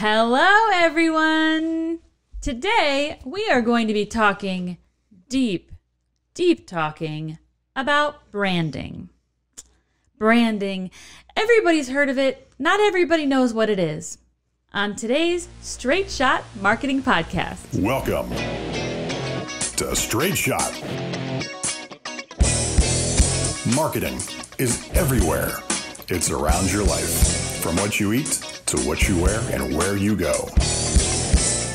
Hello, everyone. Today we are going to be talking deep, deep talking about branding. Branding. Everybody's heard of it, not everybody knows what it is. On today's Straight Shot Marketing Podcast. Welcome to Straight Shot. Marketing is everywhere, it's around your life, from what you eat to what you wear and where you go.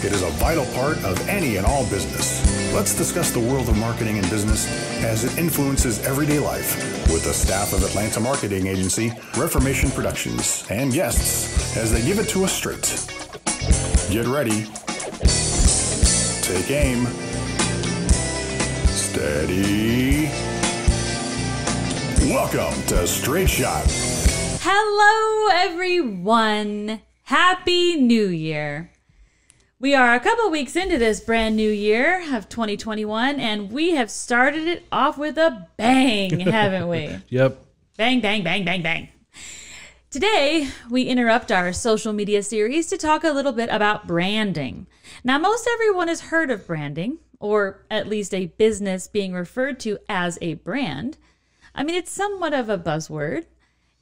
It is a vital part of any and all business. Let's discuss the world of marketing and business as it influences everyday life with the staff of Atlanta marketing agency Reformation Productions and guests as they give it to us straight. Get ready. Take aim. Steady. Welcome to Straight Shot. Hello, everyone. Happy New Year. We are a couple weeks into this brand new year of 2021, and we have started it off with a bang, haven't we? Yep. Bang, bang, bang, bang, bang. Today, we interrupt our social media series to talk a little bit about branding. Now, most everyone has heard of branding, or at least a business being referred to as a brand. I mean, it's somewhat of a buzzword.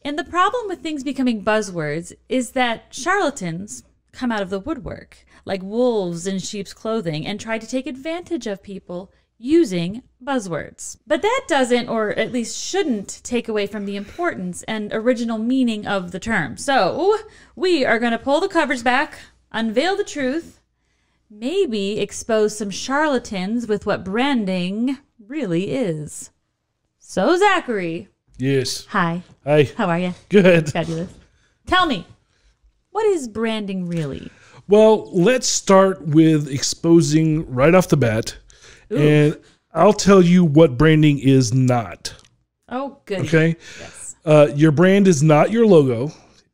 And the problem with things becoming buzzwords is that charlatans come out of the woodwork, like wolves in sheep's clothing, and try to take advantage of people using buzzwords. But that doesn't, or at least shouldn't, take away from the importance and original meaning of the term. So we are going to pull the covers back, unveil the truth, maybe expose some charlatans with what branding really is. So, Zachary, Yes. hi, Hi. how are you? Good. Fabulous. Tell me, what is branding really? Well, let's start with exposing right off the bat, and I'll tell you what branding is not. Oh, good. Okay. Yes. Uh, your brand is not your logo.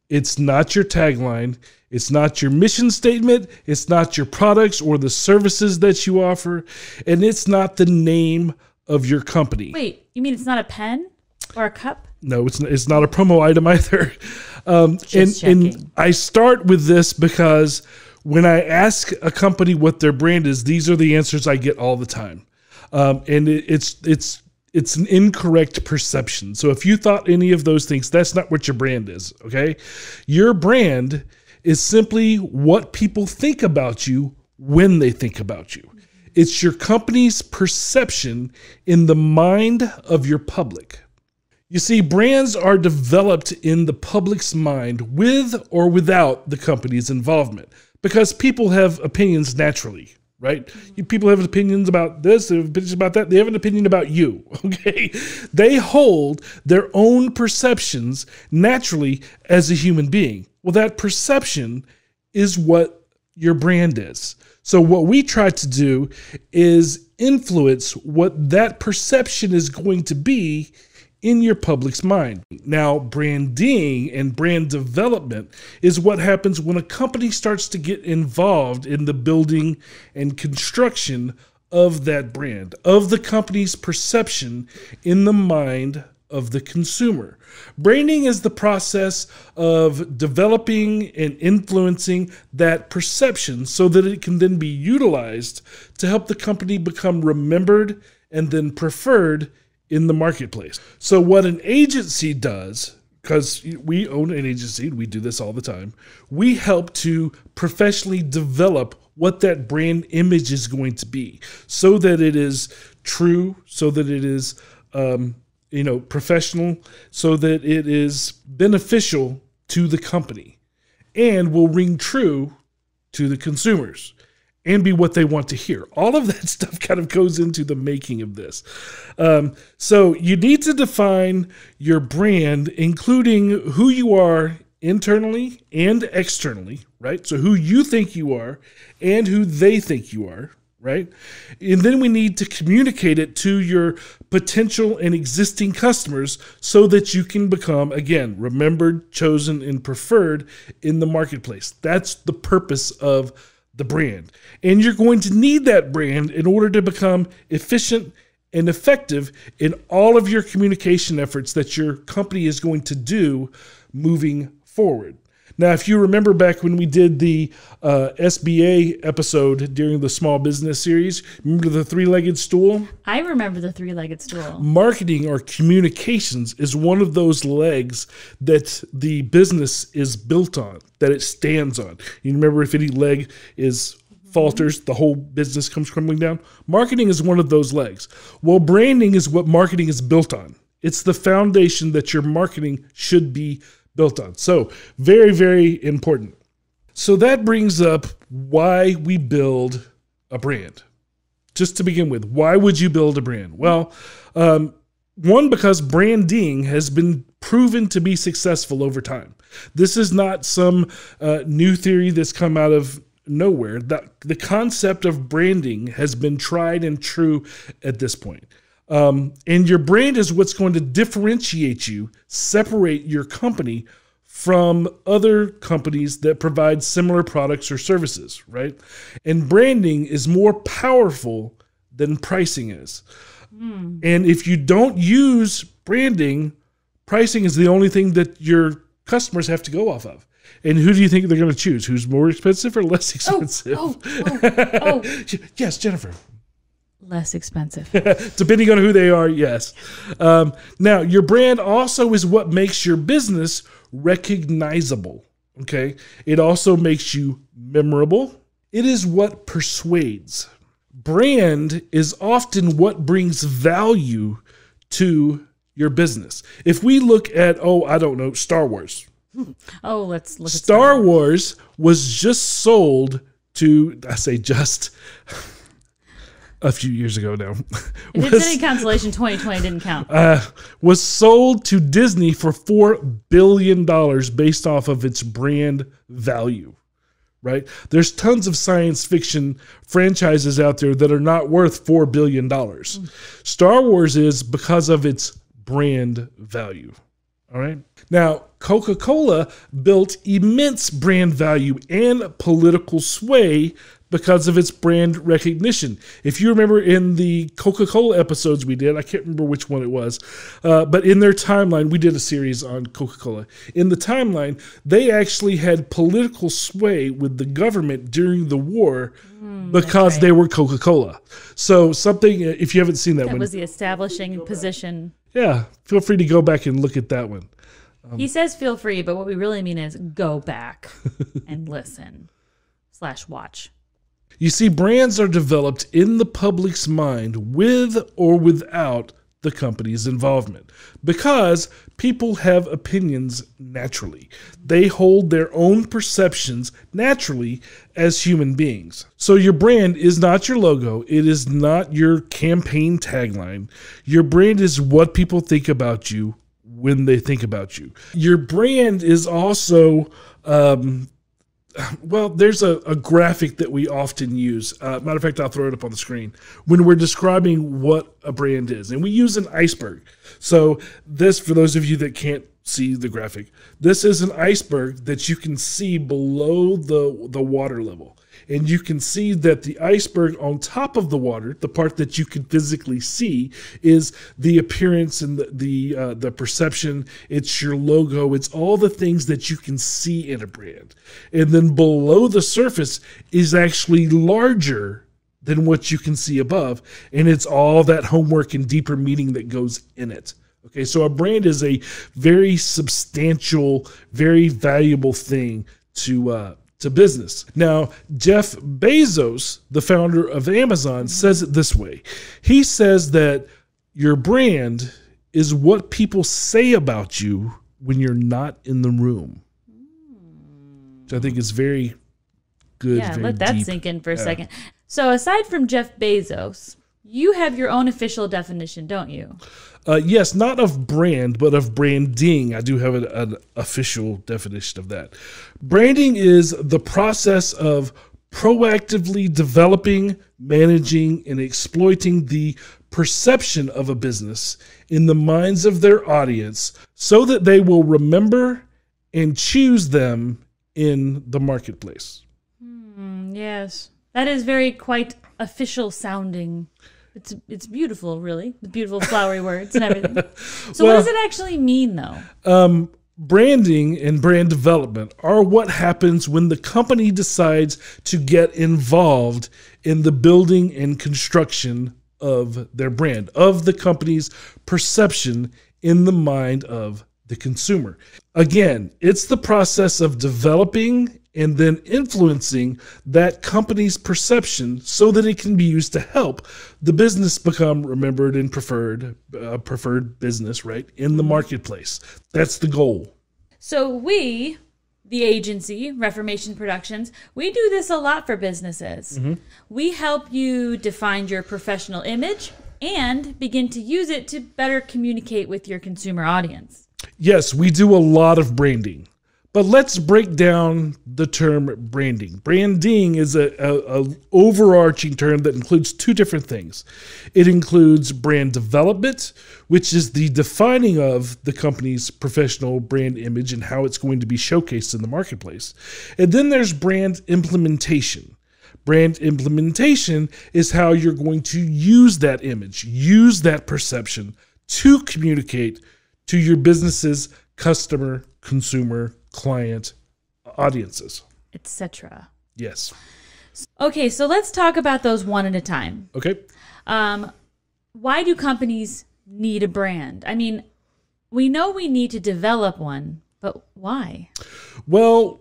It's not your tagline. It's not your mission statement. It's not your products or the services that you offer. And it's not the name of your company. Wait, you mean it's not a pen or a cup? No, it's not, it's not a promo item either. Um, and, Just and checking. I start with this because when I ask a company what their brand is, these are the answers I get all the time, um, and it, it's it's it's an incorrect perception. So if you thought any of those things, that's not what your brand is. Okay, your brand is simply what people think about you when they think about you. It's your company's perception in the mind of your public. You see, brands are developed in the public's mind with or without the company's involvement because people have opinions naturally, right? You- People have opinions about this, they have opinions about that, they have an opinion about you, okay? They hold their own perceptions naturally as a human being. Well, that perception is what your brand is. So, what we try to do is influence what that perception is going to be in your public's mind. Now, branding and brand development is what happens when a company starts to get involved in the building and construction of that brand, of the company's perception in the mind of the consumer. Branding is the process of developing and influencing that perception so that it can then be utilized to help the company become remembered and then preferred in the marketplace. So, what an agency does, because we own an agency, we do this all the time, we help to professionally develop what that brand image is going to be so that it is true, so that it is, um, you know, professional, so that it is beneficial to the company and will ring true to the consumers and be what they want to hear. All of that stuff kind of goes into the making of this. Um, so you need to define your brand, including who you are internally and externally, right? So who you think you are and who they think you are, right? And then we need to communicate it to your potential and existing customers so that you can become, again, remembered, chosen, and preferred in the marketplace. That's the purpose of the brand. And you're going to need that brand in order to become efficient and effective in all of your communication efforts that your company is going to do moving forward. Now, if you remember back when we did the uh, SBA episode during the small business series, remember the three legged stool? I remember the three legged stool. Marketing or communications is one of those legs that the business is built on, that it stands on. You remember if any leg is falters, the whole business comes crumbling down. Marketing is one of those legs. Well, branding is what marketing is built on. It's the foundation that your marketing should be built on. So, very, very important. So, that brings up why we build a brand. Just to begin with, why would you build a brand? Well, um, one, because branding has been proven to be successful over time. This is not some uh, new theory that's come out of nowhere. The, the concept of branding has been tried and true at this point. Um, and your brand is what's going to differentiate you, separate your company from other companies that provide similar products or services, right? And branding is more powerful than pricing is. Mm. And if you don't use branding, pricing is the only thing that your customers have to go off of. And who do you think they're going to choose? Who's more expensive or less expensive? Oh, oh, oh, oh. yes, Jennifer less expensive. Depending on who they are, yes. Um, now, your brand also is what makes your business recognizable. Okay. It also makes you memorable. It is what persuades. Brand is often what brings value to your business. If we look at, oh, I don't know, Star Wars. Oh, let's look Star Wars was just sold to, I say just, a few years ago now. If was, it's cancellation, 2020 didn't count. Uh, was sold to Disney for four billion dollars based off of its brand value. Right? There's tons of science fiction franchises out there that are not worth four billion dollars. Mm. Star Wars is because of its brand value. All right. Now, Coca Cola built immense brand value and political sway because of its brand recognition. If you remember in the Coca Cola episodes we did, I can't remember which one it was, uh, but in their timeline, we did a series on Coca Cola. In the timeline, they actually had political sway with the government during the war mm, because right. they were Coca Cola. So, something, uh, if you haven't seen that, that one, was the establishing position. Yeah, feel free to go back and look at that one. Um, he says feel free, but what we really mean is go back and listen slash watch. You see, brands are developed in the public's mind with or without the company's involvement because people have opinions naturally. They hold their own perceptions naturally as human beings. So, your brand is not your logo, it is not your campaign tagline. Your brand is what people think about you when they think about you. Your brand is also um, well, there's a, a, graphic that we often use. Uh, matter of fact, I'll throw it up on the screen when we're describing what a brand is, and we use an iceberg. So, this, for those of you that can't see the graphic, this is an iceberg that you can see below the the water level and you can see that the iceberg on top of the water, the part that you can physically see, is the appearance and the the, uh, the perception. It's your logo. It's all the things that you can see in a brand, and then below the surface is actually larger than what you can see above, and it's all that homework and deeper meaning that goes in it. Okay, so a brand is a very substantial, very valuable thing to uh, to business. Now, Jeff Bezos, the founder of Amazon, says it this way He says that your brand is what people say about you when you're not in the room. Which I think is very good. Yeah, very let that deep. sink in for a yeah. second. So, aside from Jeff Bezos, you have your own official definition, don't you? Uh, yes, not of brand, but of branding. I do have an, an official definition of that. Branding is the process of proactively developing, managing, and exploiting the perception of a business in the minds of their audience so that they will remember and choose them in the marketplace. Mm, yes, that is very quite official sounding. It's it's beautiful, really. The beautiful flowery words and everything. So, well, what does it actually mean, though? Um, branding and brand development are what happens when the company decides to get involved in the building and construction of their brand, of the company's perception in the mind of the consumer. Again, it's the process of developing and then influencing that company's perception so that it can be used to help the business become remembered and preferred uh, preferred business right in the marketplace. That's the goal. So we, the agency, Reformation Productions, we do this a lot for businesses. We help you define your professional image and begin to use it to better communicate with your consumer audience. yes we do a lot of branding but let's break down the term branding. Branding is a, a, a overarching term that includes two different things. It includes brand development which is the defining of the company's professional brand image and how it's going to be showcased in the marketplace. And then there's brand implementation. Brand implementation is how you're going to use that image, use that perception to communicate to your business's customer, consumer, client audiences. Etc. Yes. Okay, so let's talk about those one at a time. Okay. Um, why do companies need a brand? I mean, we know we need to develop one, but why? Well,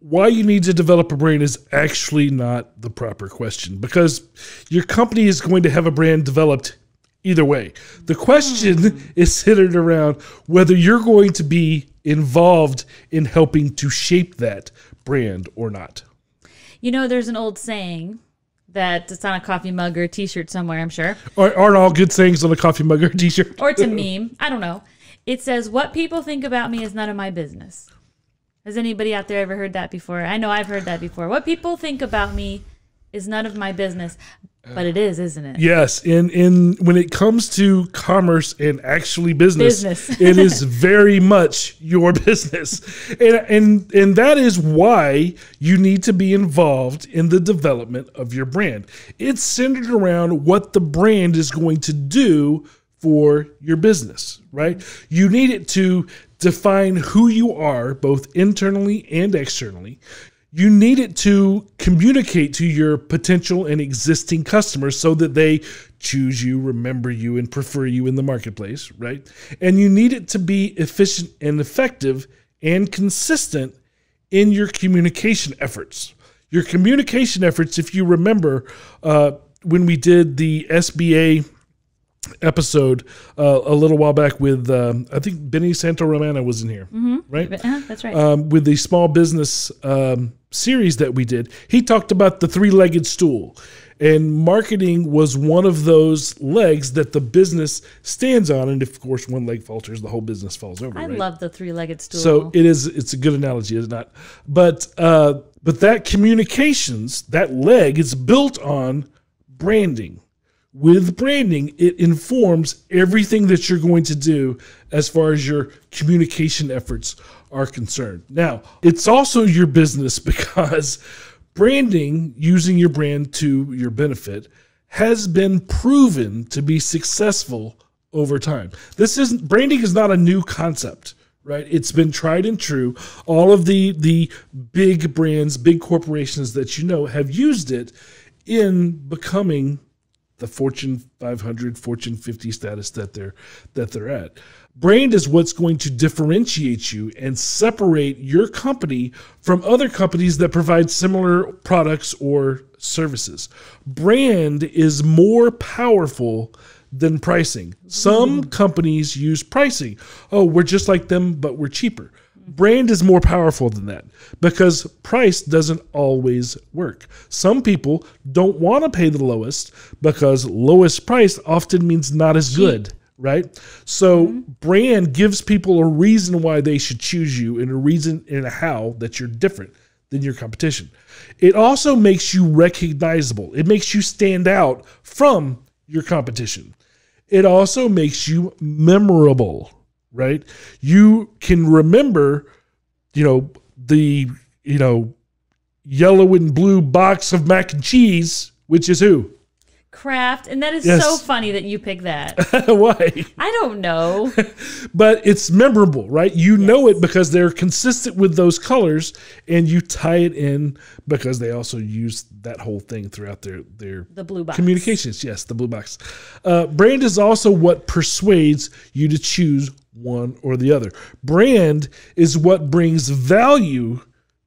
why you need to develop a brand is actually not the proper question because your company is going to have a brand developed either way. The question is centered around whether you're going to be involved in helping to shape that brand or not. You know, there's an old saying that it's on a coffee mug or a t-shirt somewhere, I'm sure. Aren't aren't all good sayings on a coffee mug or t-shirt? Or it's a meme. I don't know. It says, What people think about me is none of my business. Has anybody out there ever heard that before? I know I've heard that before. What people think about me is none of my business. Uh, but it is, isn't it? Yes, in in when it comes to commerce and actually business, Business. it is very much your business, and and and that is why you need to be involved in the development of your brand. It's centered around what the brand is going to do for your business, right? You need it to define who you are, both internally and externally. You need it to communicate to your potential and existing customers so that they choose you, remember you, and prefer you in the marketplace, right? And you need it to be efficient and effective and consistent in your communication efforts. Your communication efforts, if you remember, uh, when we did the SBA episode uh, a little while back with, um, I think Benny Santo Romano was in here, right? But, uh, that's right. um, with the small business um, series that we did, he talked about the three legged stool. And marketing was one of those legs that the business stands on. And if, of course, one leg falters, the whole business falls over. I right? love the three-legged stool. So it is. It's a good analogy, is it not? But uh, but that communications, that leg, is built on branding. With branding, it informs everything that you're going to do as far as your communication efforts are concerned. Now, it's also your business because branding, using your brand to your benefit, has been proven to be successful over time. This isn't branding is not a new concept, right? It's been tried and true. All of the the big brands, big corporations that you know have used it in becoming the Fortune 500, Fortune 50 status that they're that they're at. Brand is what's going to differentiate you and separate your company from other companies that provide similar products or services. Brand is more powerful than pricing. Some hmm. companies use pricing. Oh, we're just like them, but we're cheaper. Brand is more powerful than that because price doesn't always work. Some people don't want to pay the lowest because lowest price often means not as good, right? So mm-hmm. brand gives people a reason why they should choose you and a reason and a how that you're different than your competition. It also makes you recognizable. It makes you stand out from your competition. It also makes you memorable, right? You can remember, you know, the, you know, yellow and blue box of mac and cheese, which is who? Kraft, and that is Yes. so funny that you pick that. Why? I don't know. But it's memorable, right? You know it because they're consistent with those colors, and you tie it in because they also use that whole thing throughout their their The blue box. communications. Yes, the blue box. Uh, brand is also what persuades you to choose one or the other. Brand is what brings value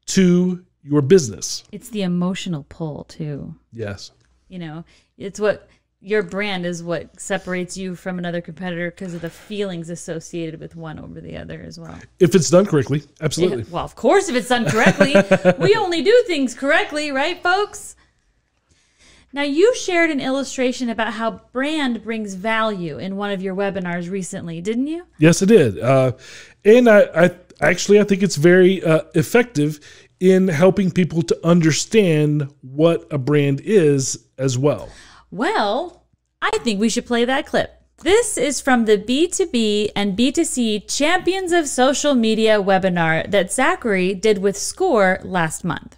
to your business. It's the emotional pull too. Yes. You know, it's what your brand is what separates you from another competitor because of the feelings associated with one over the other as well. If it's done correctly, absolutely. Well, of course, if it's done correctly, we only do things correctly, right, folks? Now, you shared an illustration about how brand brings value in one of your webinars recently, didn't you? Yes, it did. Uh, and I, I actually I think it's very uh, effective in helping people to understand what a brand is as well. Well, I think we should play that clip. This is from the B2B and B2C Champions of Social Media webinar that Zachary did with SCORE last month.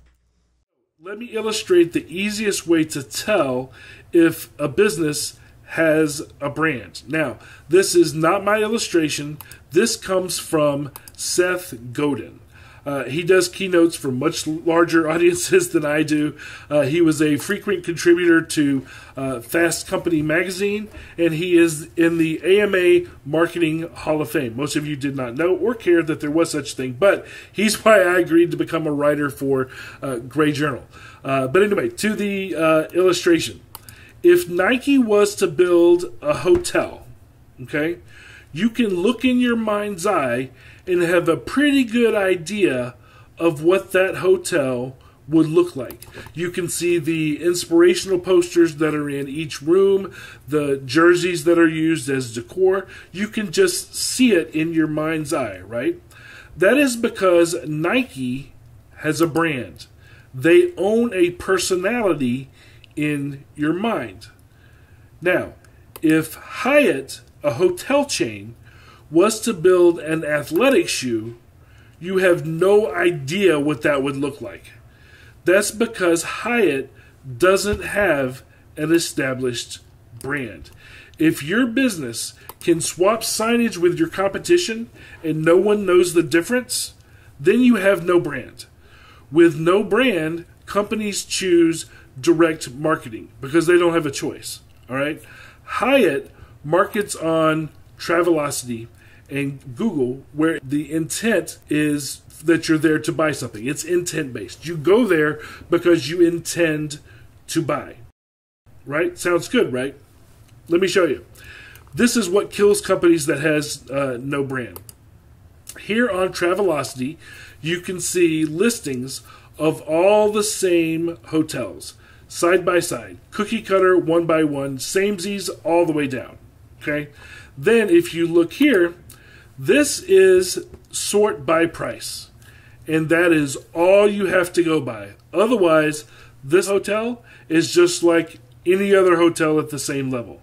Let me illustrate the easiest way to tell if a business has a brand. Now, this is not my illustration. This comes from Seth Godin. Uh, he does keynotes for much larger audiences than I do. Uh, he was a frequent contributor to uh, Fast Company magazine, and he is in the AMA Marketing Hall of Fame. Most of you did not know or care that there was such thing, but he's why I agreed to become a writer for uh, Gray Journal. Uh, but anyway, to the illustration. If Nike was to build a hotel, okay, you can look in your mind's eye and have a pretty good idea of what that hotel would look like. You can see the inspirational posters that are in each room, the jerseys that are used as decor. You can just see it in your mind's eye, right? That is because Nike has a brand. They own a personality in your mind. Now, if Hyatt, a hotel chain, was to build an athletic shoe, you have no idea what that would look like. That's because Hyatt doesn't have an established brand. If your business can swap signage with your competition and no one knows the difference, then you have no brand. With no brand, companies choose direct marketing because they don't have a choice. All right. Hyatt markets on Travelocity and Google where the intent is that you're there to buy something. It's intent based. You go there because you intend to buy. Right? Sounds good, right? Let me show you. This is what kills companies that has uh, no brand. Here on Travelocity, you can see listings of all the same hotels, side by side, cookie cutter, one by one, samesies all the way down. Okay? Then if you look here, this is sort by price. And that is all you have to go by. Otherwise, this hotel is just like any other hotel at the same level.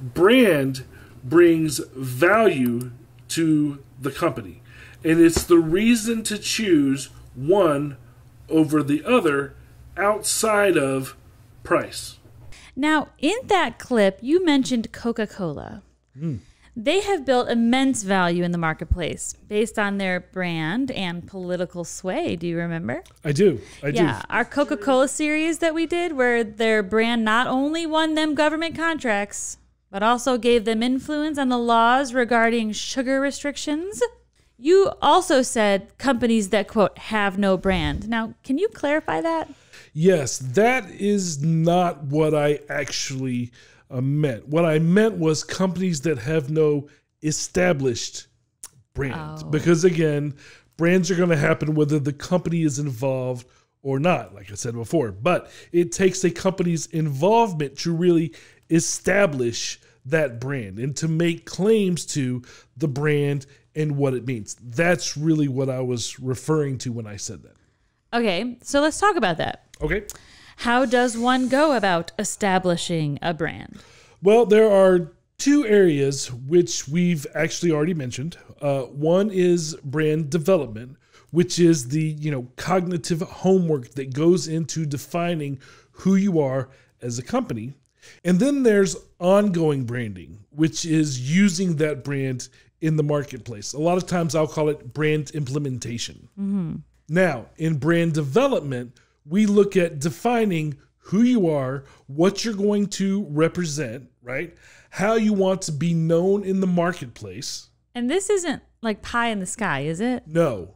Brand brings value to the company. And it's the reason to choose one over the other outside of price. Now, in that clip, you mentioned Coca Cola. Hmm. They have built immense value in the marketplace based on their brand and political sway. Do you remember? I do. I Yeah, our Coca Cola series that we did, where their brand not only won them government contracts, but also gave them influence on the laws regarding sugar restrictions. You also said companies that, quote, have no brand. Now, can you clarify that? Yes, that is not what I actually uh, meant. What I meant was companies that have no established brand. Because again, brands are going to happen whether the company is involved or not, like I said before. But it takes a company's involvement to really establish that brand and to make claims to the brand and what it means. That's really what I was referring to when I said that. Okay, so let's talk about that. Okay. How does one go about establishing a brand? Well, there are two areas which we've actually already mentioned. Uh, one is brand development, which is the you know cognitive homework that goes into defining who you are as a company. And then there's ongoing branding, which is using that brand in the marketplace. A lot of times I'll call it brand implementation. Now, in brand development, we look at defining who you are, what you're going to represent, right? How you want to be known in the marketplace. And this isn't like pie in the sky, is it? No,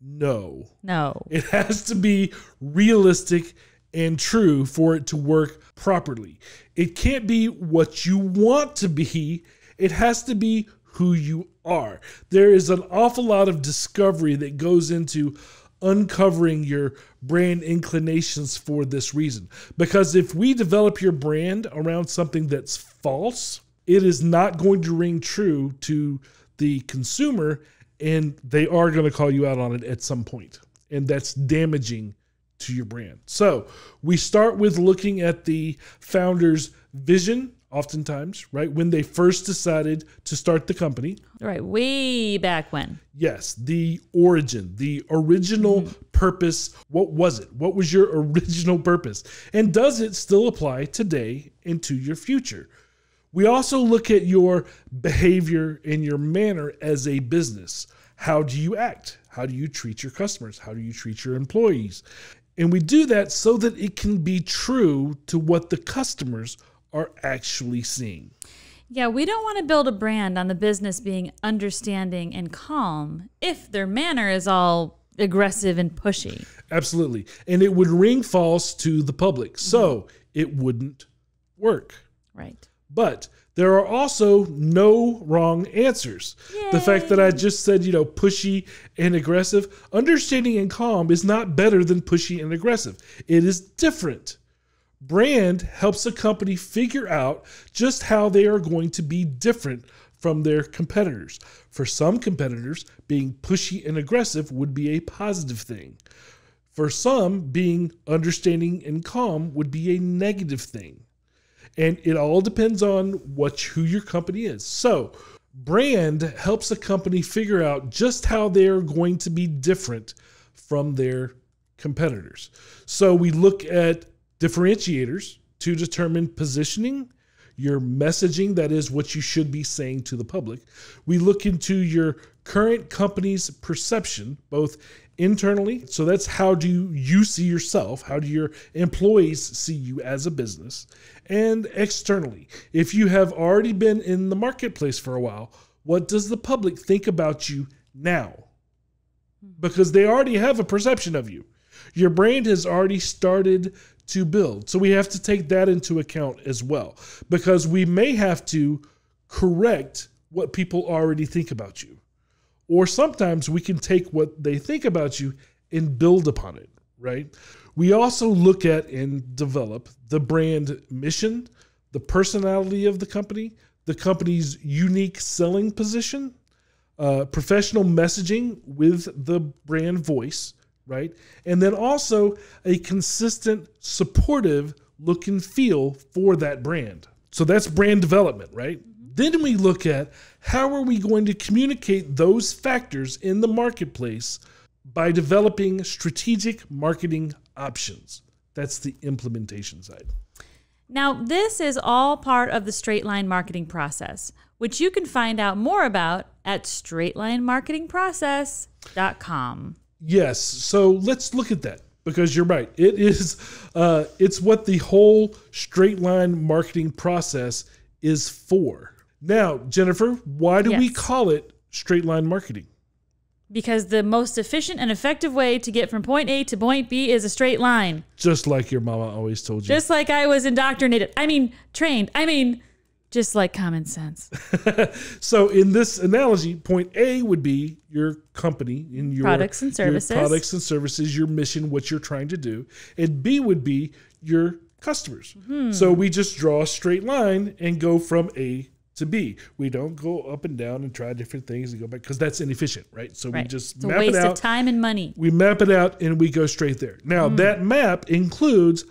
no. No. It has to be realistic and true for it to work properly. It can't be what you want to be, it has to be who you are. There is an awful lot of discovery that goes into uncovering your brand inclinations for this reason. Because if we develop your brand around something that's false, it is not going to ring true to the consumer and they are going to call you out on it at some point. And that's damaging to your brand. So we start with looking at the founder's vision, oftentimes, right? When they first decided to start the company. Right. Way back when. Yes, the origin, the original mm-hmm. purpose. What was it? What was your original purpose? And does it still apply today into your future? We also look at your behavior and your manner as a business. How do you act? How do you treat your customers? How do you treat your employees? And we do that so that it can be true to what the customers are actually seeing. Yeah, we don't want to build a brand on the business being understanding and calm if their manner is all aggressive and pushy. Absolutely. And it would ring false to the public. So mm-hmm. it wouldn't work. Right. But there are also no wrong answers. The fact that I just said, you know, pushy and aggressive, understanding and calm is not better than pushy and aggressive. It is different. Brand helps a company figure out just how they are going to be different from their competitors. For some competitors, being pushy and aggressive would be a positive thing. For some, being understanding and calm would be a negative thing. And it all depends on what who your company is. So, brand helps a company figure out just how they are going to be different from their competitors. So, we look at differentiators to determine positioning, your messaging, that is what you should be saying to the public. We look into your current company's perception, both internally, so that's how do you see yourself, how do your employees see you as a business, and externally. If you have already been in the marketplace for a while, what does the public think about you now? Hmm. Because they already have a perception of you. Your brand has already started to build. So we have to take that into account as well because we may have to correct what people already think about you. Or sometimes we can take what they think about you and build upon it, right? We also look at and develop the brand mission, the personality of the company, the company's unique selling position, uh, professional messaging with the brand voice, right? And then also a consistent, supportive look and feel for that brand. So that's brand development, right? Mm-hmm. Then we look at how are we going to communicate those factors in the marketplace by developing strategic marketing options. That's the implementation side. Now, this is all part of the straight line marketing process, which you can find out more about at straightlinemarketingprocess.com. Yes. So let's look at that because you're right. It is, uh, it's what the whole straight line marketing process is for. Now, Jennifer, why do we call it straight line marketing? Because the most efficient and effective way to get from point A to point B is a straight line. Just like your mama always told you. Just like I was indoctrinated. I mean, trained. I mean, just like common sense. So in this analogy, point A would be your company in your Products and services. products and services, your mission, what you're trying to do, and B would be your customers. Hmm. So we just draw a straight line and go from A to B. We don't go up and down and try different things and go back because that's inefficient, right? So we just it's a map waste it of out. time and money. We map it out and we go straight there. Now Hmm. that map includes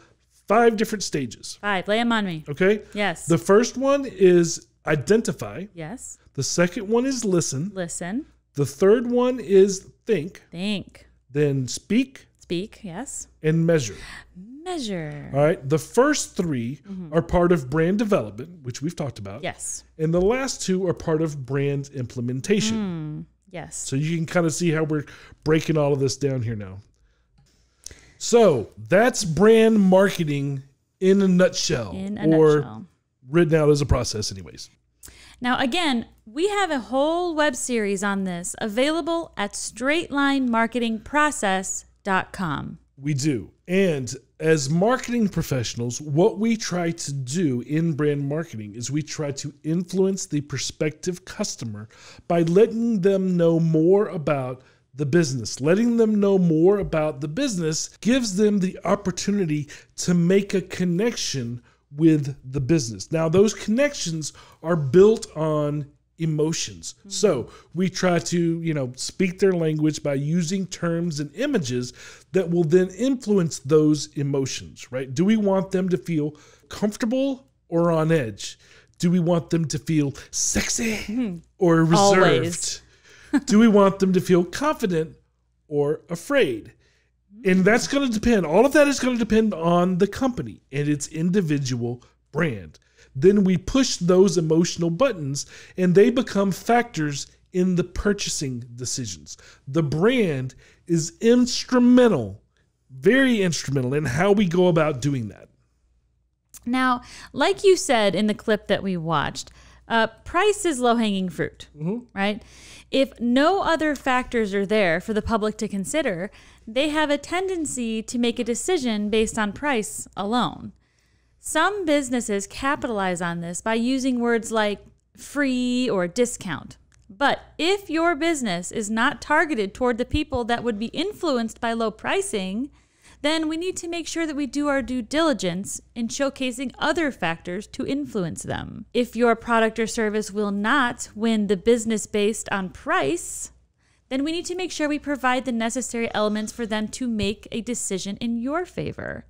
five different stages. Five. Lay them on me. Okay. Yes. The first one is identify. yes. The second one is listen. Listen. The third one is think, Think. then speak Speak. Yes. and measure. Measure. All right. The first 3 mm-hmm. are part of brand development, which we've talked about. Yes. And the last two are part of brand implementation. Mm. Yes. So you can kind of see how we're breaking all of this down here now. So that's brand marketing in a nutshell, In a or nutshell. written out as a process, anyways. Now, again, we have a whole web series on this available at straightlinemarketingprocess.com. We do. And as marketing professionals, what we try to do in brand marketing is we try to influence the prospective customer by letting them know more about the business. Letting them know more about the business gives them the opportunity to make a connection with the business. Now, those connections are built on emotions. Mm-hmm. So we try to, you know, speak their language by using terms and images that will then influence those emotions, right? Do we want them to feel comfortable or on edge? Do we want them to feel sexy mm-hmm. or reserved? Always. Do we want them to feel confident or afraid? And that's going to depend. All of that is going to depend on the company and its individual brand. Then we push those emotional buttons and they become factors in the purchasing decisions. The brand is instrumental, very instrumental in how we go about doing that. Now, like you said in the clip that we watched, uh, price is low hanging fruit, right? If no other factors are there for the public to consider, they have a tendency to make a decision based on price alone. Some businesses capitalize on this by using words like free or discount. But if your business is not targeted toward the people that would be influenced by low pricing, then we need to make sure that we do our due diligence in showcasing other factors to influence them. If your product or service will not win the business based on price, then we need to make sure we provide the necessary elements for them to make a decision in your favor.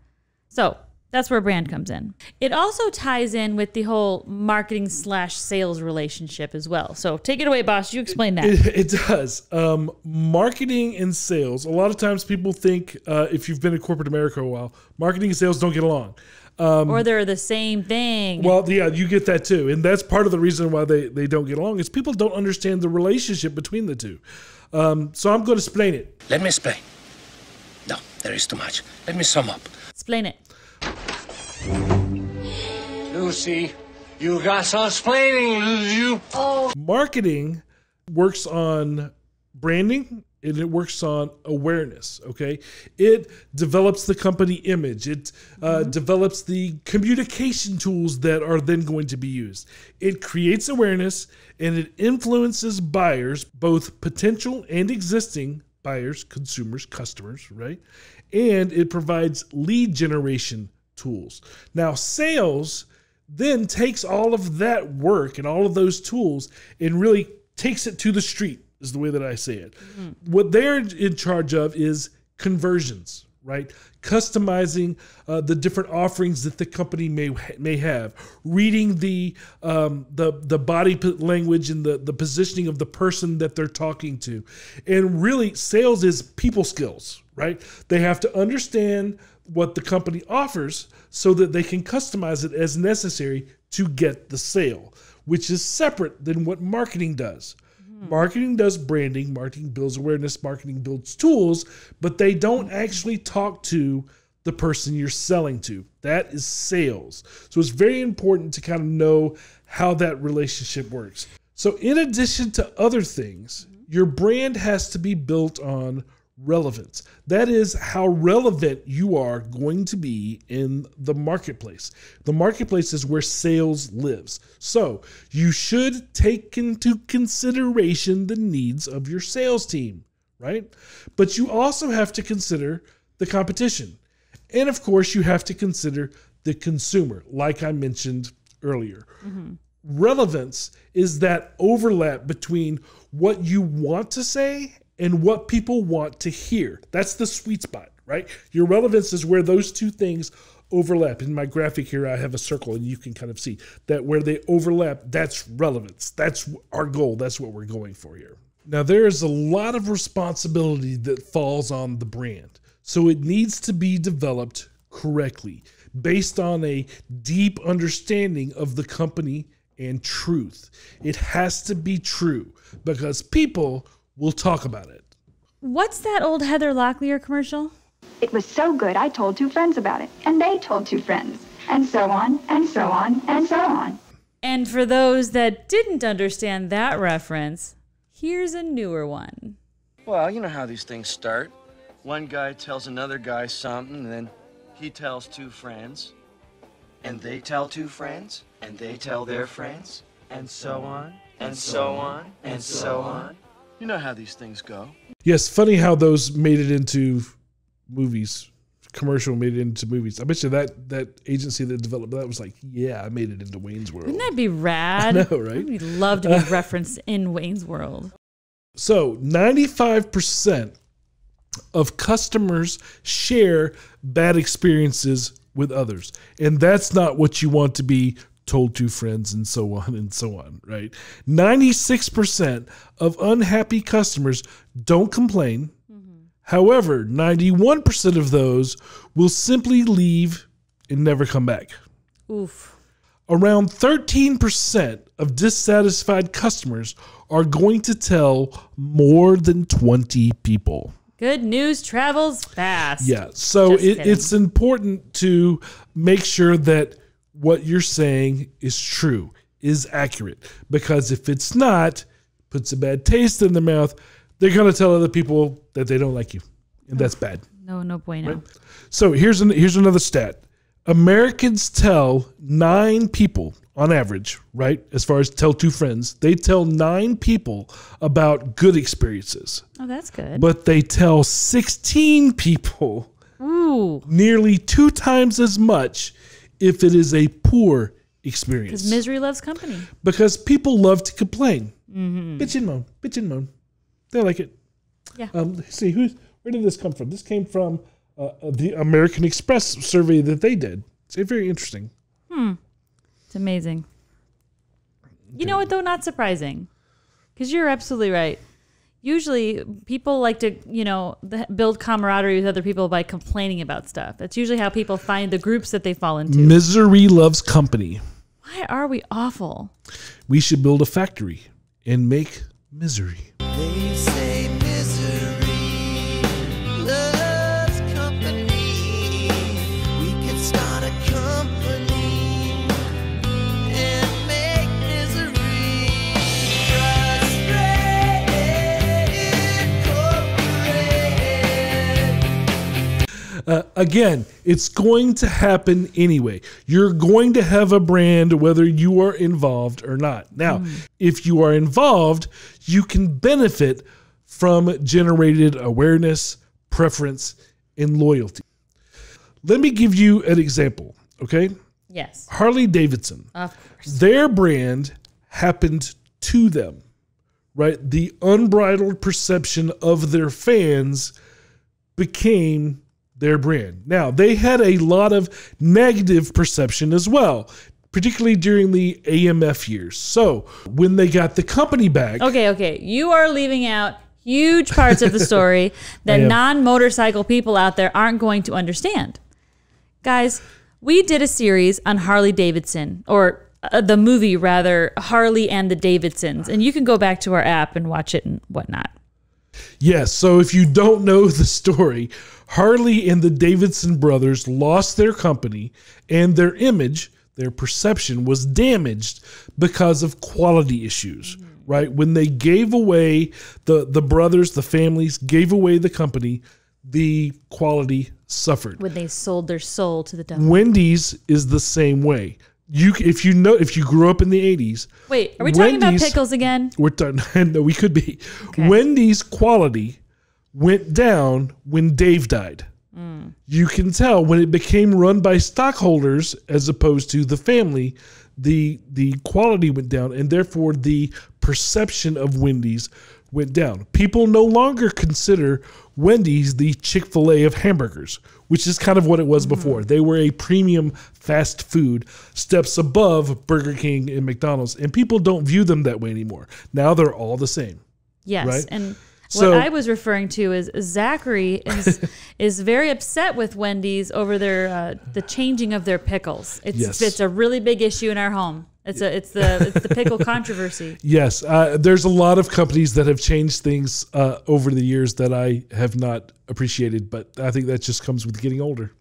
So, that's where brand comes in. It also ties in with the whole marketing slash sales relationship as well. So take it away, boss. You explain that. It, it does. Um, marketing and sales. A lot of times people think, uh, if you've been in corporate America a while, marketing and sales don't get along. or they're the same thing. Well, yeah, you get that too. And that's part of the reason why they, they don't get along is people don't understand the relationship between the two. Um, so I'm going to explain it. Let me explain. No, there is too much. Let me sum up. explain it. Lucy, you got some explaining to do. marketing works on branding and it works on awareness okay? It develops the company image. It uh, develops the communication tools that are then going to be used. It creates awareness and it influences buyers both potential and existing buyers consumers customers right? And it provides lead generation tools. Now sales then takes all of that work and all of those tools and really takes it to the street is the way that I say it. Mm-hmm. What they're in charge of is conversions, right? Customizing uh, the different offerings that the company may may have, reading the um, the the body language and the the positioning of the person that they're talking to, and really sales is people skills, right? They have to understand what the company offers so that they can customize it as necessary to get the sale, which is separate than what marketing does. Hmm. Marketing does branding, marketing builds awareness, marketing builds tools, but they don't actually talk to the person you're selling to. That is sales. So it's very important to kind of know how that relationship works. So, in addition to other things, mm-hmm. your brand has to be built on relevance. That is how relevant you are going to be in the marketplace. The marketplace is where sales lives. So you should take into consideration the needs of your sales team, right? But you also have to consider the competition. And of course, you have to consider the consumer, like I mentioned earlier mm-hmm. relevance is that overlap between what you want to say and what people want to hear. That's the sweet spot, right? Your relevance is where those two things overlap. In my graphic here, I have a circle and you can kind of see that where they overlap, that's relevance. That's our goal. That's what we're going for here. Now, there is a lot of responsibility that falls on the brand. So it needs to be developed correctly based on a deep understanding of the company and truth. It has to be true because people will talk about it. What's that old Heather Locklear commercial? It was so good, I told two friends about it, and they told two friends, and so on, and so on, and so on. And for those that didn't understand that reference, here's a newer one. Well, you know how these things start. One guy tells another guy something, and then he tells two friends, and they tell two friends, and they tell their friends, and so on, and so on, and so on. You know how these things go. Yes, funny how those made it into movies. Commercial made it into movies. I bet you that that agency that developed that was like, yeah, I made it into Wayne's World. Wouldn't that be rad? I know, right? We'd love to be referenced in Wayne's World. So, 95% of customers share bad experiences with others. And that's not what you want to be told to friends and so on and so on, right? 96% of unhappy customers don't complain. Mm-hmm. However, 91% of those will simply leave and never come back. Oof. Around 13% of dissatisfied customers are going to tell more than 20 people. Good news travels fast. Yeah. So it, it's important to make sure that what you're saying is true, is accurate. Because if it's not, puts a bad taste in their mouth, they're going to tell other people that they don't like you. And that's bad. No, no bueno. So here's an, here's another stat. Americans tell nine people on average, right? As far as tell two friends, they tell nine people about good experiences, Oh, that's good. but they tell 16 people Ooh, nearly two times as much if it is a poor experience. because misery loves company. because people love to complain, bitch and moan, bitch and moan. They like it. Yeah. Um, see who's where did this come from? This came from uh, uh, the American Express survey that they did. It's very interesting. Hmm. It's amazing. You know what, though? Not surprising. Because you're absolutely right. Usually, people like to, you know, build camaraderie with other people by complaining about stuff. That's usually how people find the groups that they fall into. Misery loves company. Why are we awful? We should build a factory and make misery. They say misery Uh, again, it's going to happen anyway. You're going to have a brand whether you are involved or not. Now, if you are involved, you can benefit from generated awareness, preference, and loyalty. Let me give you an example, okay? Yes, Harley Davidson. of course. their brand happened to them, right? The unbridled perception of their fans became their brand. Now, they had a lot of negative perception as well, particularly during the AMF years. So, when they got the company back, Okay, okay. You are leaving out huge parts of the story that non motorcycle people out there aren't going to understand. Guys, we did a series on Harley Davidson, or uh, the movie rather, Harley and the Davidsons. And you can go back to our app and watch it and whatnot. Yes. So if you don't know the story, Harley and the Davidson brothers lost their company and their image, their perception was damaged because of quality issues, right? When they gave away the the brothers, the families gave away the company, the quality suffered. When they sold their soul to the devil. Wendy's is the same way. You if you know if you grew up in the 80s, Wait, are we talking about pickles again? we're done. no, we could be. Okay. Wendy's quality went down when Dave died. Mm. You can tell when it became run by stockholders as opposed to the family, the the quality went down, and therefore the perception of Wendy's went down. People no longer consider Wendy's the Chick Fil A of hamburgers, which is kind of what it was Mm-hmm. before. They were a premium fast food, steps above Burger King and McDonald's, and people don't view them that way anymore. Now they're all the same. Yes. Right. And So what I was referring to is Zachary is is very upset with Wendy's over their uh, the changing of their pickles. It's Yes. it's a really big issue in our home. It's a it's the it's the pickle controversy. Yes, uh, there's a lot of companies that have changed things uh, over the years that I have not appreciated, but I think that just comes with getting older.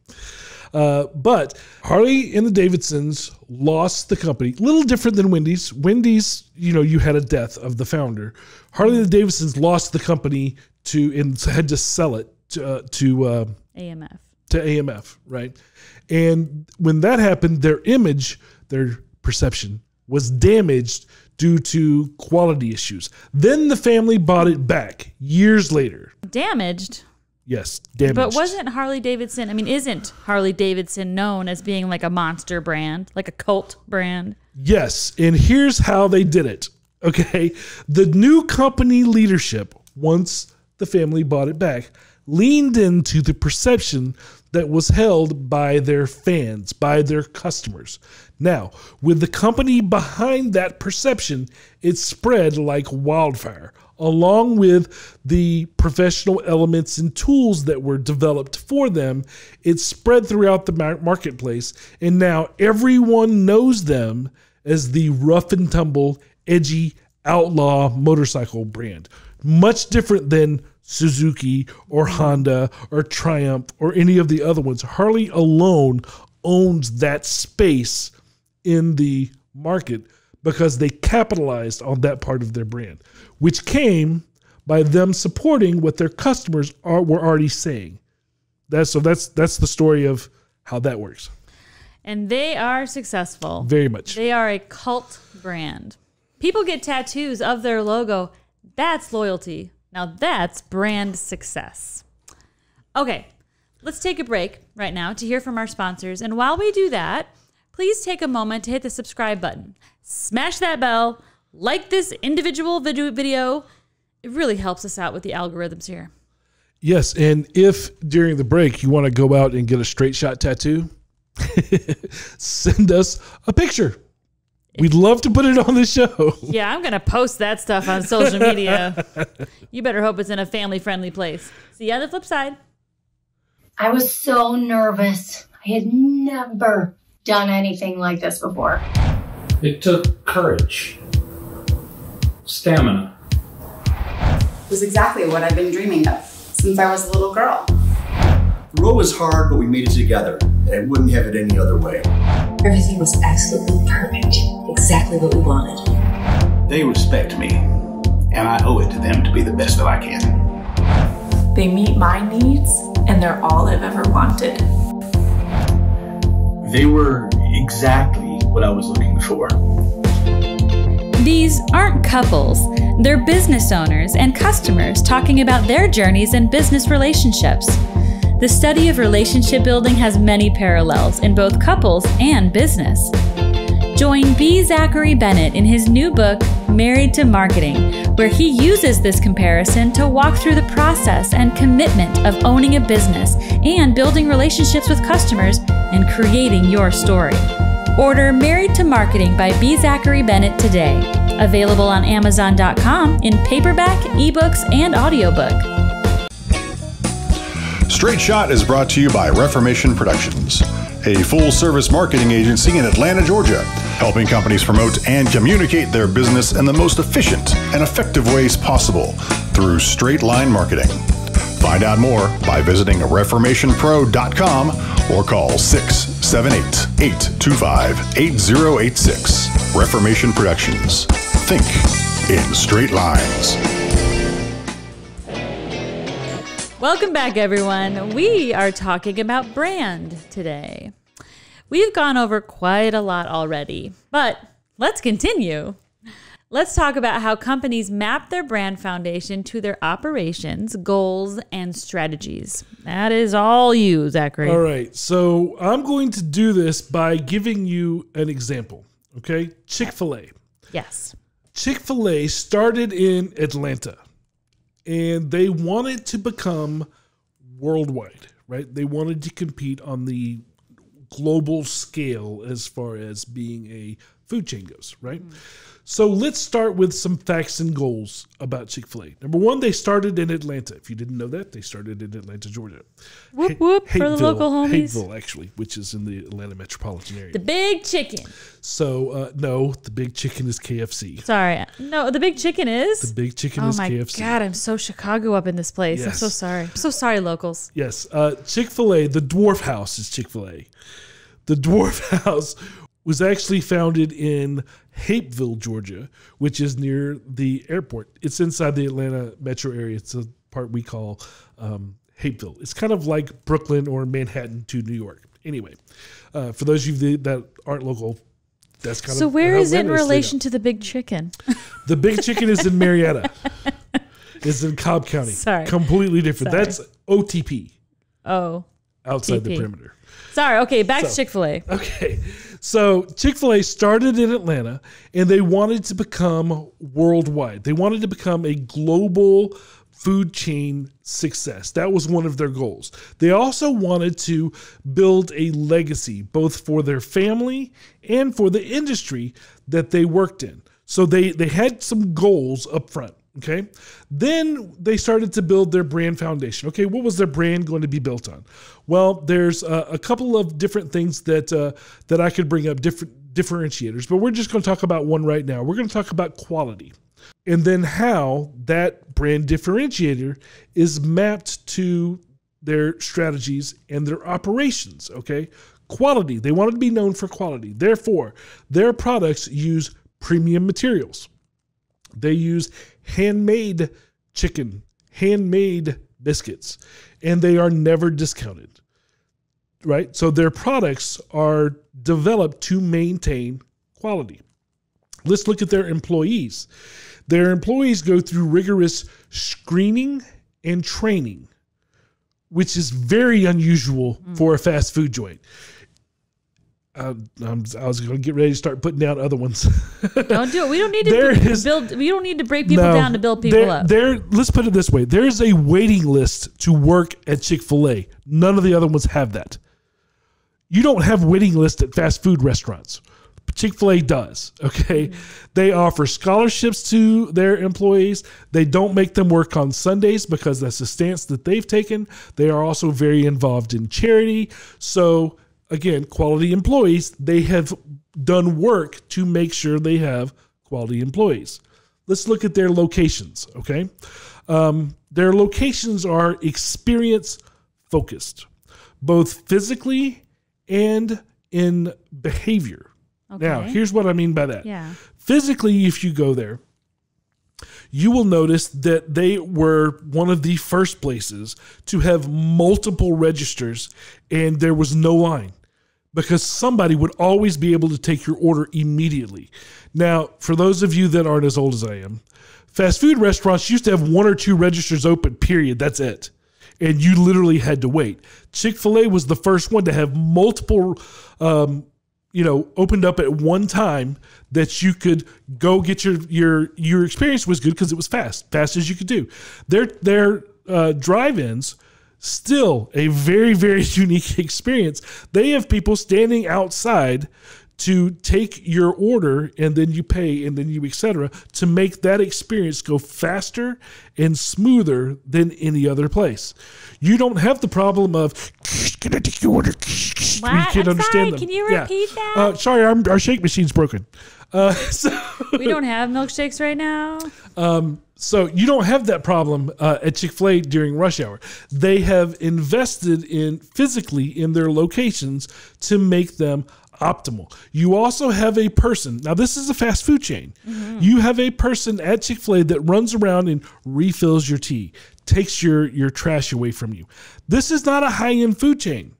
Uh, but Harley and the Davidsons lost the company. Little different than Wendy's. Wendy's, you know, you had a death of the founder. Harley and the Davidsons lost the company to and had to sell it to uh, to uh, AMF. to AMF, right? And when that happened, their image, their perception was damaged due to quality issues. Then the family bought it back years later. Damaged. Yes, damaged. But wasn't Harley Davidson? I mean, isn't Harley Davidson known as being like a monster brand, like a cult brand? Yes, and here's how they did it. Okay, the new company leadership, once the family bought it back, leaned into the perception that was held by their fans, by their customers. Now, with the company behind that perception, it spread like wildfire, along with the professional elements and tools that were developed for them. It spread throughout the marketplace, and now everyone knows them as the rough and tumble, edgy, outlaw motorcycle brand. Much different than Suzuki or Honda or Triumph or any of the other ones. Harley alone owns that space in the market because they capitalized on that part of their brand, which came by them supporting what their customers are, were already saying. That's so that's that's the story of how that works. And they are successful. Very much. They are a cult brand. People get tattoos of their logo. That's loyalty. Now that's brand success. Okay, let's take a break right now to hear from our sponsors. And while we do that, please take a moment to hit the subscribe button, smash that bell, like this individual video. video. It really helps us out with the algorithms here. Yes, and if during the break you want to go out and get a straight shot tattoo, send us a picture. We'd love to put it on the show. Yeah, I'm going to post that stuff on social media. you better hope it's in a family friendly place. See you on the flip side. I was so nervous. I had never done anything like this before. It took courage, stamina. It was exactly what I've been dreaming of since I was a little girl. The road was hard, but we made it together, and I wouldn't have it any other way. Everything was absolutely perfect. Exactly what we wanted. They respect me, and I owe it to them to be the best that I can. They meet my needs, and they're all I've ever wanted. They were exactly what I was looking for. These aren't couples, they're business owners and customers talking about their journeys and business relationships. The study of relationship building has many parallels in both couples and business. Join B. Zachary Bennett in his new book, Married to Marketing, where he uses this comparison to walk through the process and commitment of owning a business and building relationships with customers and creating your story. Order Married to Marketing by B. Zachary Bennett today. Available on Amazon.com in paperback, ebooks, and audiobook. Straight Shot is brought to you by Reformation Productions, a full service marketing agency in Atlanta, Georgia, helping companies promote and communicate their business in the most efficient and effective ways possible through straight line marketing. Find out more by visiting ReformationPro.com or call 678 825 8086. Reformation Productions. Think in straight lines. Welcome back, everyone. We are talking about brand today. We've gone over quite a lot already, but let's continue. Let's talk about how companies map their brand foundation to their operations, goals, and strategies. That is all you, Zachary. All right. So I'm going to do this by giving you an example. Okay. Chick fil A. Yes. Chick fil A started in Atlanta and they wanted to become worldwide, right? They wanted to compete on the global scale as far as being a food chain goes, right? Mm. So let's start with some facts and goals about Chick fil A. Number one, they started in Atlanta. If you didn't know that, they started in Atlanta, Georgia. Whoop, whoop for the local homies. Hapeville, actually, which is in the Atlanta metropolitan area. The big chicken. so, uh, no, the big chicken is KFC. Sorry. No, the big chicken is. The big chicken oh is my KFC. god, I'm so Chicago up in this place. I'm so sorry. I'm so sorry, locals. Yes, uh, Chick Fil A. The Dwarf House is Chick Fil A. The Dwarf House was actually founded in Hapeville, Georgia, which is near the airport. It's inside the Atlanta metro area. It's a part we call um, Hapeville. It's kind of like Brooklyn or Manhattan to New York. Anyway, uh, for those of you that aren't local, that's kind So of so. Where is it in relation to the big chicken? The big chicken is in Marietta. it's in Cobb County. Sorry. Completely different. Sorry. That's OTP Oh. outside the perimeter. Sorry. Okay, back to Chick Fil A. Okay. So Chick fil A started in Atlanta and they wanted to become worldwide. They wanted to become a global food chain success. That was one of their goals. They also wanted to build a legacy, both for their family and for the industry that they worked in. So they, they had some goals up front. Okay. Then they started to build their brand foundation. Okay. What was their brand going to be built on? Well, there's uh, a couple of different things that, uh, that I could bring up, different differentiators, but we're just going to talk about one right now. We're going to talk about quality and then how that brand differentiator is mapped to their strategies and their operations. Okay. Quality. They wanted to be known for quality. Therefore, their products use premium materials. They use handmade chicken, handmade biscuits, and they are never discounted. Right? So their products are developed to maintain quality. Let's look at their employees. Their employees go through rigorous screening and training, which is very unusual mm. for a fast food joint. Uh, I'm, I was going to get ready to start putting down other ones. Don't do it. We don't need to There b- is- build. We don't need to break people No, down to build people there, up. There, let's put it this way: there is a waiting list to work at Chick Fil A. None of the other ones have that. You don't have waiting list at fast food restaurants. Chick Fil A does. Okay, Mm-hmm. they offer scholarships to their employees. They don't make them work on Sundays because that's a stance that they've taken. They are also very involved in charity. So again, quality employees. They have done work to make sure they have quality employees. Let's look at their locations okay? Um, their locations are experience focused both physically and in behavior. Now here's what i mean by that. Yeah. physically if you go there you will notice that they were one of the first places to have multiple registers and there was no line because somebody would always be able to take your order immediately. Now, for those of you that aren't as old as I am, fast food restaurants used to have one or two registers open, period. That's it. And you literally had to wait. Chick fil A was the first one to have multiple, um, you know, opened up at one time that you could go get your your your experience was good because it was fast, fast as you could do. Their their uh, drive-ins still a very very unique experience. They have people standing outside to take your order and then you pay and then you etc to make that experience go faster and smoother than any other place you don't have the problem of can i take your order you can't I'm understand sorry, them can you Yeah. repeat that? uh, sorry our, our shake machine's broken uh, so we don't have milkshakes right now. um, so you don't have that problem uh, at Chick Fil A during rush hour. They have invested in physically in their locations to make them optimal. You also have a person. Now this is a fast food chain. Mm-hmm. You have a person at Chick Fil A that runs around and refills your tea, takes your your trash away from you. This is not a high end food chain.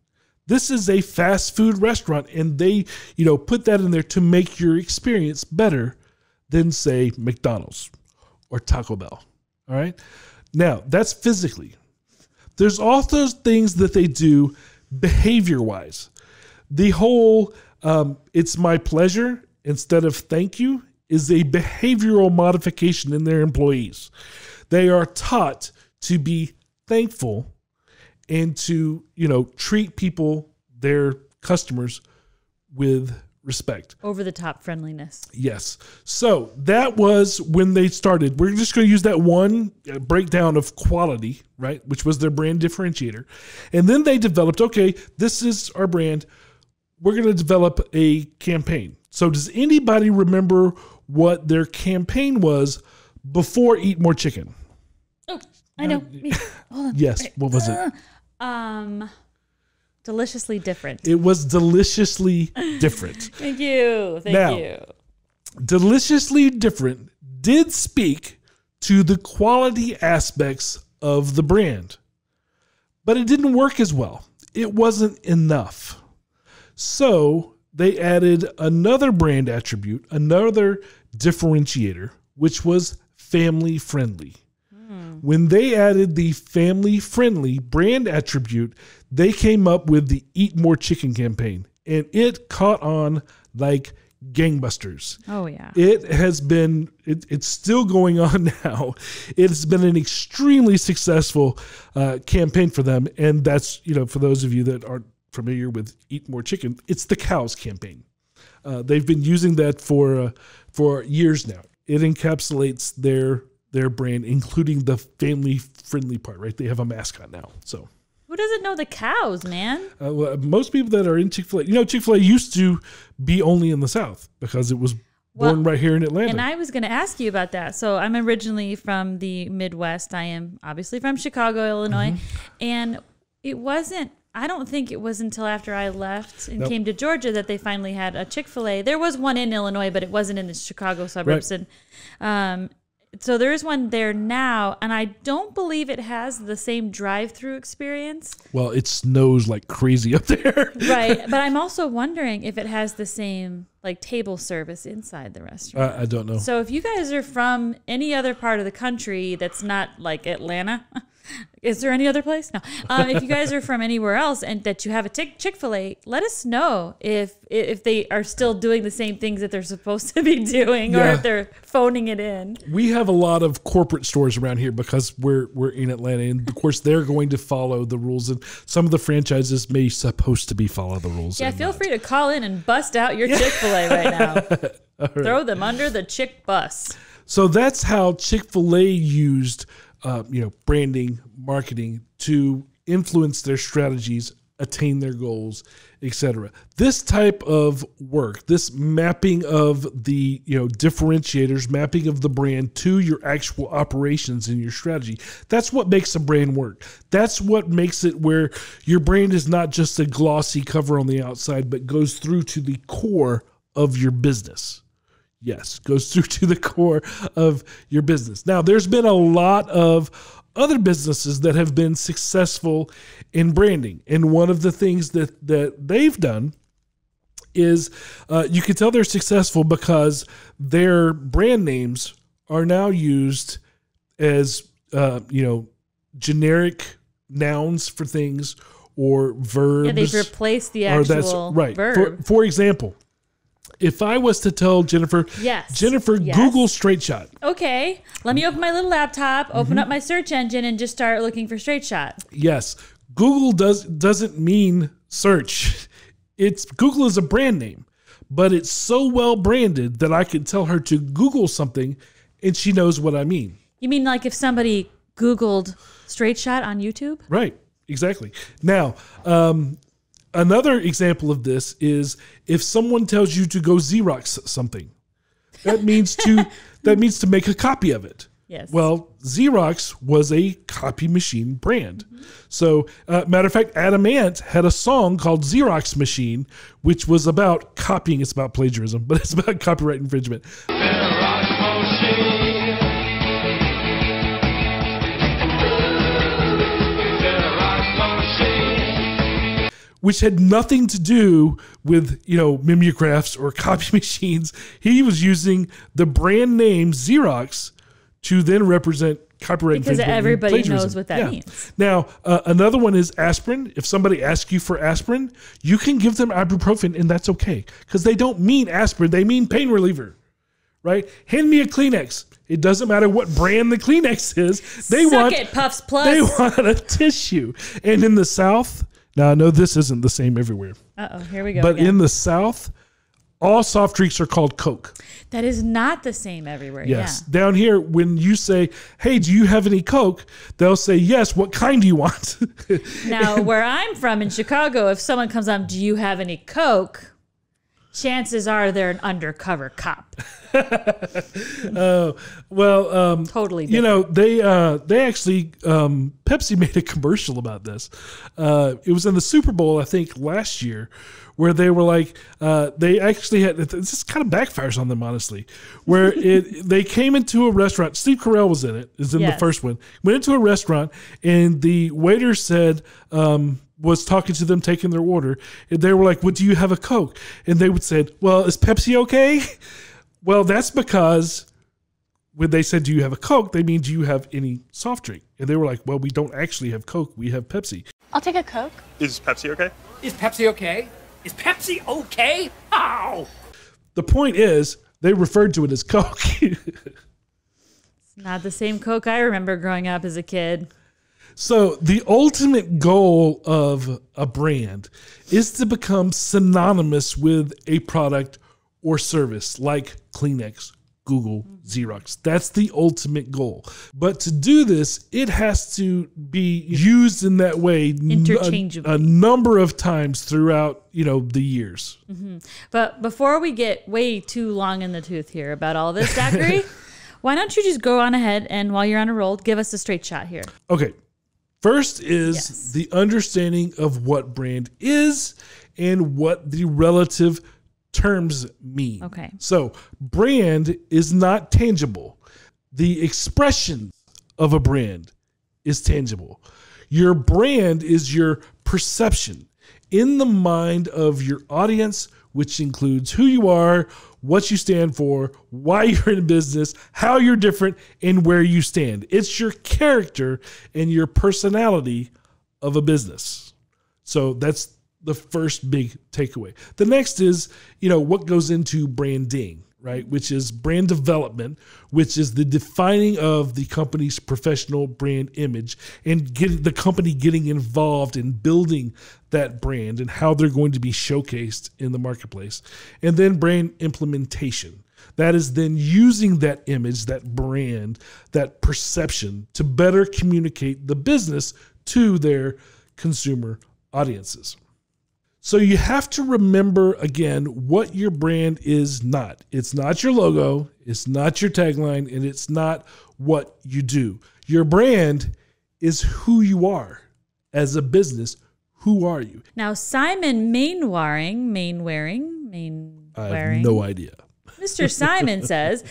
This is a fast food restaurant, and they, you know, put that in there to make your experience better than say McDonald's or Taco Bell. All right. Now that's physically. There's also things that they do behavior wise. The whole um, "it's my pleasure" instead of "thank you" is a behavioral modification in their employees. They are taught to be thankful and to you know treat people their customers with respect. Over the top friendliness. Yes. So that was when they started. We're just going to use that one uh, breakdown of quality, right? Which was their brand differentiator. And then they developed okay, this is our brand. We're going to develop a campaign. So, does anybody remember what their campaign was before Eat More Chicken? Oh, I know. Yes. What was it? Um, deliciously different. It was deliciously different. Thank you. Thank Now, you. deliciously different did speak to the quality aspects of the brand, but it didn't work as well. It wasn't enough. So they added another brand attribute, another differentiator, which was family friendly. When they added the family friendly brand attribute, they came up with the Eat More Chicken campaign, and it caught on like gangbusters. Oh, yeah. It has been, it, it's still going on now. It's been an extremely successful uh, campaign for them. And that's, you know, for those of you that aren't familiar with Eat More Chicken, it's the cows campaign. Uh, they've been using that for uh, for years now. It encapsulates their their brand, including the family friendly part. Right? They have a mascot now. So Who doesn't know the cows, man? uh, well, most people that are in Chick Fil A, you know, Chick Fil A used to be only in the South because it was born right here in Atlanta. And I was going to ask you about that. So I'm originally from the Midwest. I am obviously from Chicago, Illinois. Mm-hmm. And it wasn't, I don't think it was until after I left and Nope. came to Georgia that they finally had a Chick fil A. There was one in Illinois, but it wasn't in the Chicago suburbs. Right. And um, so there is one there now. And I don't believe it has the same drive through experience. well, it snows like crazy up there. Right. but I'm also wondering if it has the same like table service inside the restaurant. I, I don't know. So if you guys are from any other part of the country that's not like Atlanta, is there any other place? No. Um, if you guys are from anywhere else and that you have a Chick Fil A, let us know if if they are still doing the same things that they're supposed to be doing, or if they're phoning it in. we have a lot of corporate stores around here because we're we're in Atlanta, and of course they're going to follow the rules. And some of the franchises may supposed to be follow the rules. Yeah, feel not. free to call in and bust out your Chick Fil A right now. Right. Throw them under the Chick bus. So that's how Chick Fil A used, uh, you know, branding, marketing to influence their strategies, attain their goals, etc. This type of work, this mapping of the you know differentiators, mapping of the brand to your actual operations and your strategy. That's what makes a brand work. That's what makes it where your brand is not just a glossy cover on the outside, but goes through to the core of your business. Yes, goes through to the core of your business. Now, there's been a lot of other businesses that have been successful in branding, and one of the things that that they've done is uh, you can tell they're successful because their brand names are now used as uh, you know generic nouns for things or verbs. Yeah, they've replaced the or actual right. verb. For, for example, if I was to tell Jennifer, Yes. Jennifer, Yes. Google straight shot. Okay, let me open my little laptop, open Mm-hmm. up my search engine, and just start looking for straight shot. Yes, Google does doesn't mean search. It's Google is a brand name, but it's so well branded that I can tell her to Google something, and she knows what I mean. You mean like if somebody Googled straight shot on YouTube? Right. Exactly. Now, um, another example of this is if someone tells you to go Xerox something, that means to that means to make a copy of it. Yes. Well, Xerox was a copy machine brand. So, uh, matter of fact, Adam Ant had a song called Xerox Machine, which was about copying. It's about plagiarism, but it's about copyright infringement. Which had nothing to do with you know mimeographs or copy machines. He was using the brand name Xerox to then represent copyright Because everybody knows what that means. Now, uh, another one is aspirin. If somebody asks you for aspirin, you can give them ibuprofen, and that's okay because they don't mean aspirin; they mean pain reliever. Right? Hand me a Kleenex. It doesn't matter what brand the Kleenex is. They Suck want it, Puffs Plus. they want a tissue. And in the South, now I know this isn't the same everywhere, Uh oh, here we go. but again. in the South, all soft drinks are called Coke. That is not the same everywhere. Yes. Down here, when you say, "Hey, do you have any Coke?" They'll say, "Yes." What kind do you want? Yeah. Now, where I'm from in Chicago, if someone comes up, do you have any Coke? Chances are they're an undercover cop. Oh well, um, Totally You know, they uh, they actually um, Pepsi made a commercial about this. Uh, it was in the Super Bowl, I think, last year, where they were like, uh, they actually had this kind of backfires on them, honestly. Where it they came into a restaurant. Steve Carell was in it. Is in the first one. Went into a restaurant, and the waiter said. Um, was talking to them taking their order and they were like well do you have a coke and they would say well is pepsi okay well that's because when they said, "Do you have a Coke?" they mean, "Do you have any soft drink?" And they were like, "Well, we don't actually have Coke. We have Pepsi." I'll take a Coke. Is Pepsi okay? Is Pepsi okay? Is Pepsi okay? Ow! The point is, they referred to it as Coke. It's not the same Coke I remember growing up as a kid. So the ultimate goal of a brand is to become synonymous with a product or service, like Kleenex, Google, Xerox. That's the ultimate goal. But to do this, it has to be used in that way Interchangeably. a number of times throughout, you know, the years. hmm But before we get way too long in the tooth here about all this, Zachary, why don't you just go on ahead and while you're on a roll, give us a straight shot here? Okay. First is the understanding of what brand is and what the relative terms mean. Okay. So, brand is not tangible. The expression of a brand is tangible. Your brand is your perception in the mind of your audience, which includes who you are, what you stand for, why you're in business, how you're different, and where you stand. It's your character and your personality of a business. So that's the first big takeaway. The next is, you know, what goes into branding, right? Which is brand development, which is the defining of the company's professional brand image and getting the company getting involved in building that brand and how they're going to be showcased in the marketplace. And then brand implementation. That is then using that image, that brand, that perception to better communicate the business to their consumer audiences. So you have to remember again what your brand is not. It's not your logo, it's not your tagline, and it's not what you do. Your brand is who you are as a business. Who are you? Now, Simon Mainwaring, Mainwaring, Mainwaring. I have no idea. Mr. Simon says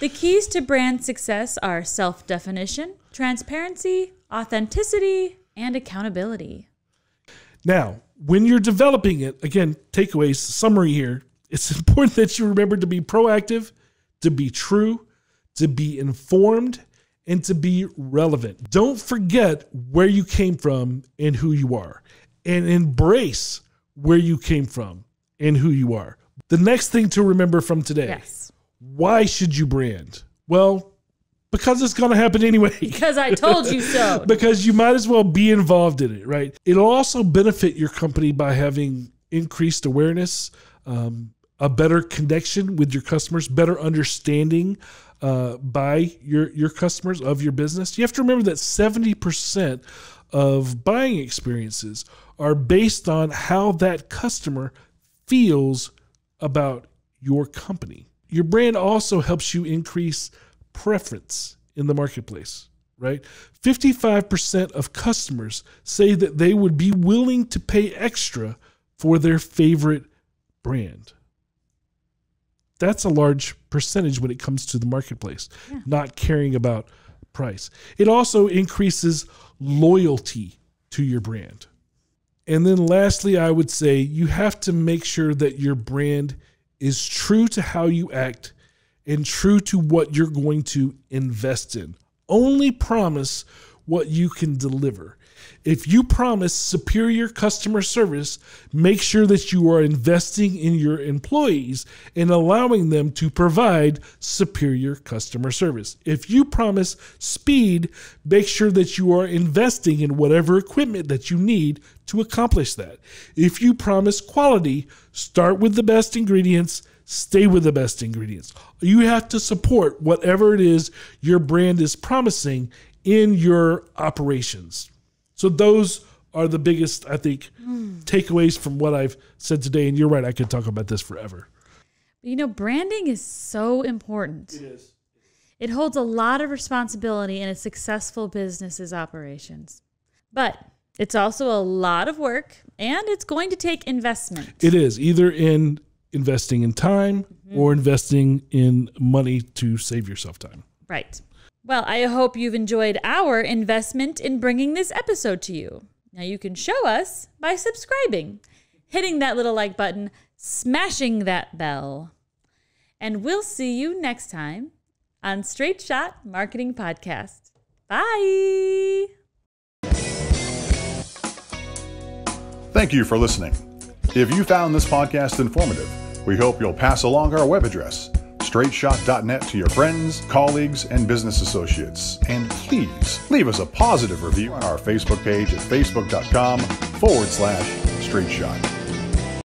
the keys to brand success are self definition, transparency, authenticity, and accountability. Now, when you're developing it, again, takeaways, summary here, it's important that you remember to be proactive, to be true, to be informed, and to be relevant. Don't forget where you came from and who you are, and embrace where you came from and who you are. The next thing to remember from today Yes. why should you brand? Well, because it's going to happen anyway. Because I told you so. because you might as well be involved in it, right? It'll also benefit your company by having increased awareness, um, a better connection with your customers, better understanding uh, by your your customers of your business. You have to remember that seventy percent of buying experiences are based on how that customer feels about your company. Your brand also helps you increase preference in the marketplace, right? 55% of customers say that they would be willing to pay extra for their favorite brand. That's a large percentage when it comes to the marketplace, not caring about price. It also increases loyalty to your brand. And then lastly, I would say you have to make sure that your brand is true to how you act and true to what you're going to invest in. Only promise what you can deliver. If you promise superior customer service, make sure that you are investing in your employees and allowing them to provide superior customer service. If you promise speed, make sure that you are investing in whatever equipment that you need to accomplish that. If you promise quality, start with the best ingredients, stay with the best ingredients. You have to support whatever it is your brand is promising in your operations. So those are the biggest, I think, Mm. takeaways from what I've said today. And you're right, I could talk about this forever. You know, branding is so important. It is. It holds a lot of responsibility in a successful business's operations. But it's also a lot of work and it's going to take investment. It is either in investing in time Mm-hmm. or investing in money to save yourself time. Right. Well, I hope you've enjoyed our investment in bringing this episode to you. Now, you can show us by subscribing, hitting that little like button, smashing that bell. And we'll see you next time on Straight Shot Marketing Podcast. Bye. Thank you for listening. If you found this podcast informative, we hope you'll pass along our web address, straightshot.net, to your friends, colleagues, and business associates. And please leave us a positive review on our Facebook page at facebook.com forward slash straightshot.